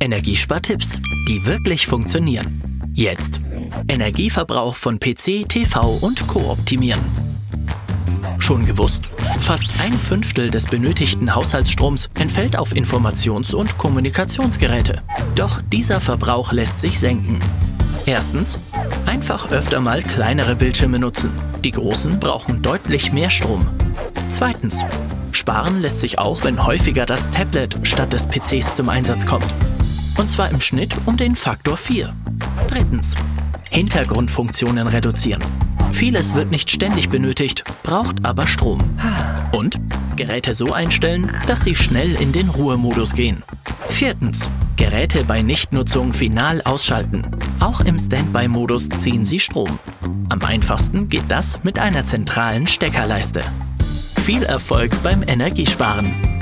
Energiespartipps, die wirklich funktionieren. Jetzt. Energieverbrauch von PC, TV und Co. optimieren. Schon gewusst? Fast ein Fünftel des benötigten Haushaltsstroms entfällt auf Informations- und Kommunikationsgeräte. Doch dieser Verbrauch lässt sich senken. Erstens, einfach öfter mal kleinere Bildschirme nutzen. Die großen brauchen deutlich mehr Strom. Zweitens, sparen lässt sich auch, wenn häufiger das Tablet statt des PCs zum Einsatz kommt. Und zwar im Schnitt um den Faktor 4. Drittens, Hintergrundfunktionen reduzieren. Vieles wird nicht ständig benötigt, braucht aber Strom. Und Geräte so einstellen, dass sie schnell in den Ruhemodus gehen. Viertens, Geräte bei Nichtnutzung final ausschalten. Auch im Standby-Modus ziehen sie Strom. Am einfachsten geht das mit einer zentralen Steckerleiste. Viel Erfolg beim Energiesparen!